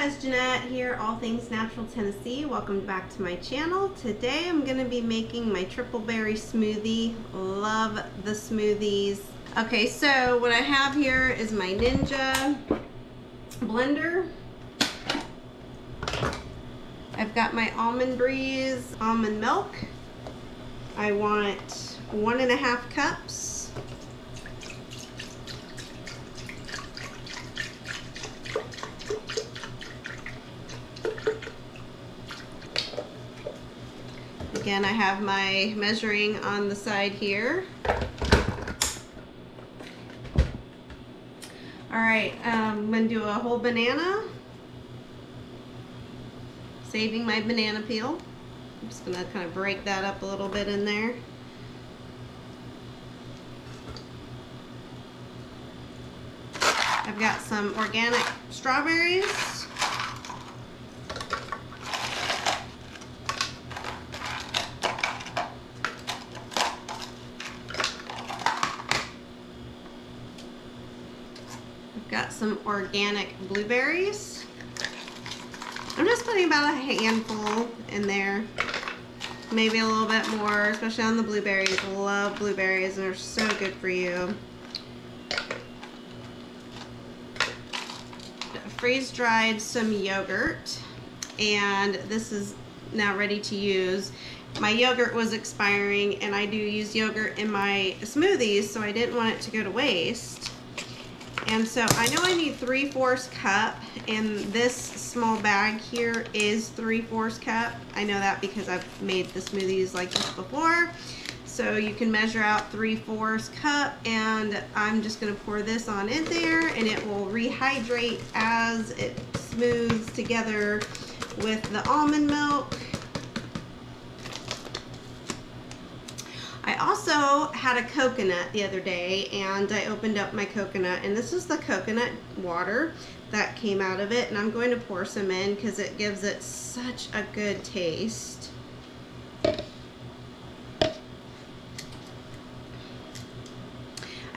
Guys, Jeanette here, All Things Natural Tennessee. Welcome back to my channel. Today I'm going to be making my triple berry smoothie. Love the smoothies. Okay, so what I have here is my Ninja blender. I've got my Almond Breeze almond milk. I want one and a half cups Again, I have my measuring on the side here. All right, um, I'm gonna do a whole banana. Saving my banana peel. I'm just gonna kind of break that up a little bit in there. I've got some organic strawberries. Got some organic blueberries. I'm just putting about a handful in there. Maybe a little bit more, especially on the blueberries. Love blueberries they're so good for you. Freeze dried some yogurt and this is now ready to use. My yogurt was expiring and I do use yogurt in my smoothies so I didn't want it to go to waste. And so I know I need 3 fourths cup and this small bag here is 3 fourths cup. I know that because I've made the smoothies like this before. So you can measure out 3 fourths cup and I'm just going to pour this on in there and it will rehydrate as it smooths together with the almond milk I also had a coconut the other day and I opened up my coconut and this is the coconut water that came out of it and I'm going to pour some in because it gives it such a good taste. I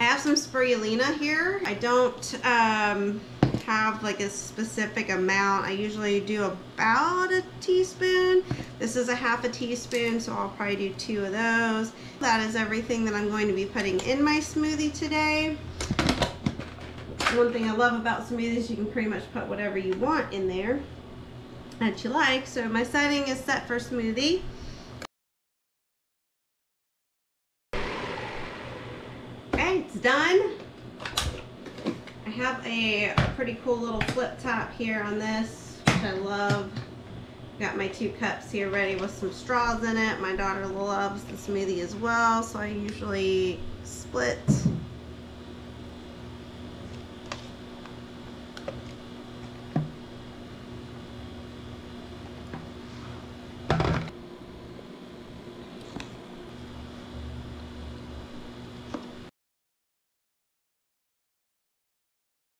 have some spirulina here. I don't um, have like a specific amount. I usually do about a teaspoon. This is a half a teaspoon, so I'll probably do two of those. That is everything that I'm going to be putting in my smoothie today. One thing I love about smoothies, you can pretty much put whatever you want in there that you like. So my setting is set for smoothie. Okay, it's done have a pretty cool little flip top here on this, which I love. Got my two cups here ready with some straws in it. My daughter loves the smoothie as well, so I usually split